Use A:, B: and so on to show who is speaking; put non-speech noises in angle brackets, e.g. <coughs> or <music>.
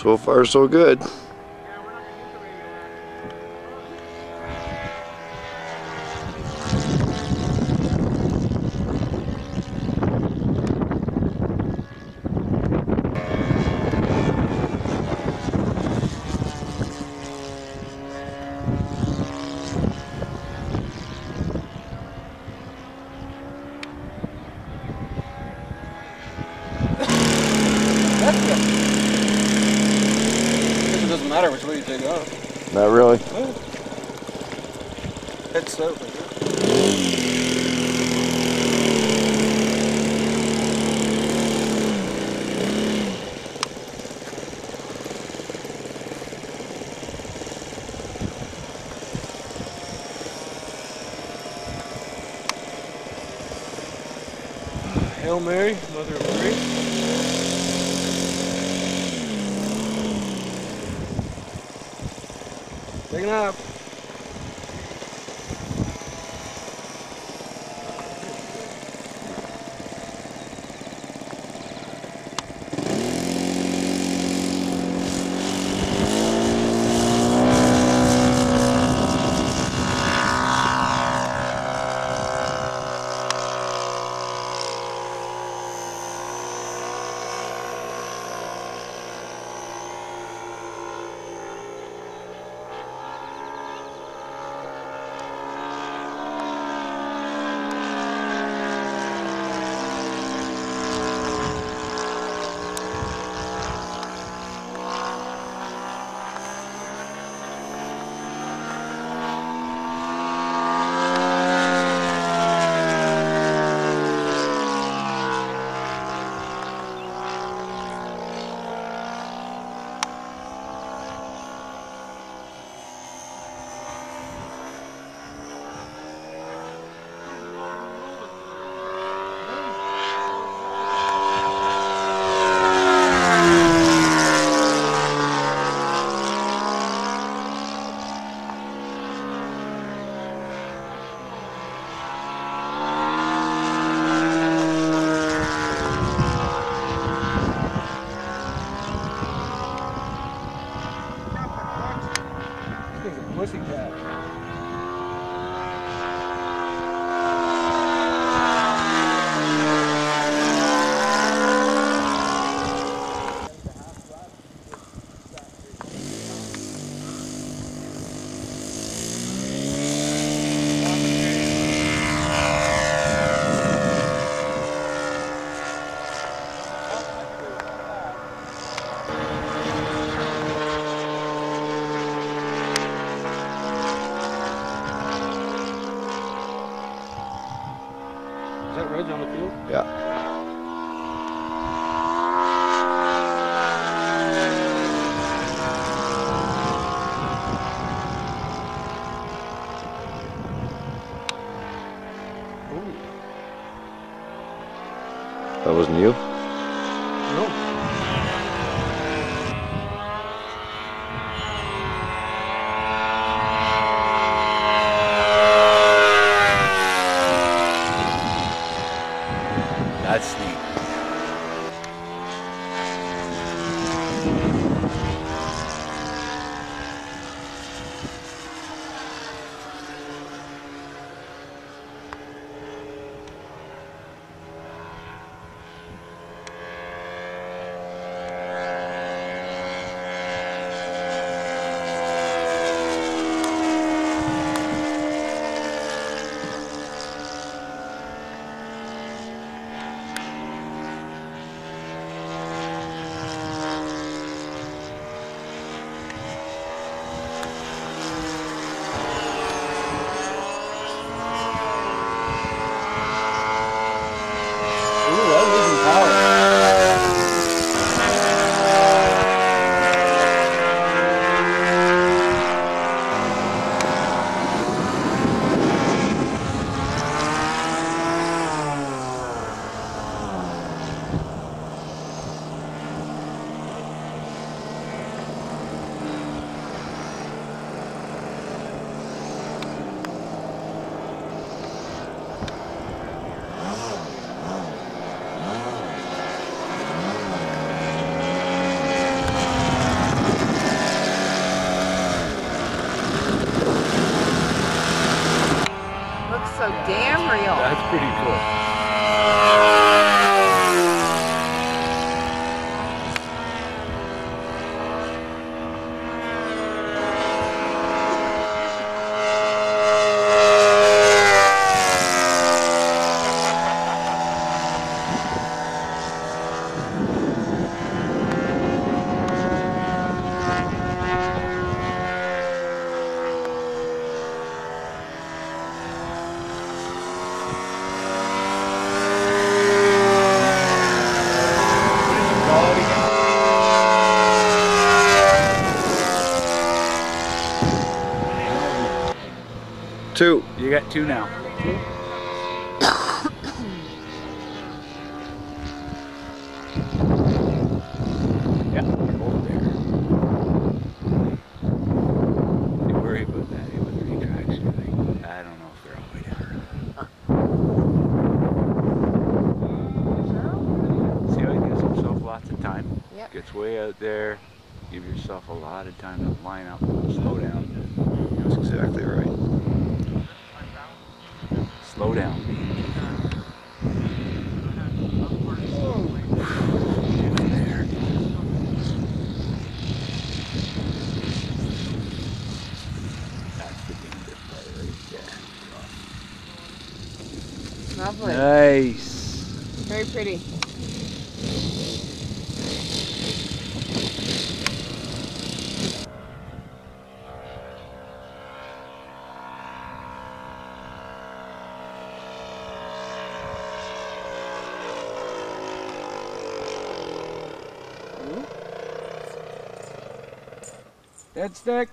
A: So far so good. Not really?
B: It's over Hail Mary. Tingnan Is that Reg on the field? Yeah. That wasn't you? That's pretty cool.
A: Two.
C: You got two now. <coughs> yeah, they're both there. You worry about that with retraction. I don't know if they're all the way down. See how he gives himself lots of time?
D: Yep.
C: Gets way out there. Give yourself a lot of time to line up, slow down.
A: That's exactly right.
C: Slow down. There. That's the danger play right
D: Lovely.
C: Nice.
D: Very pretty.
B: Dead stick.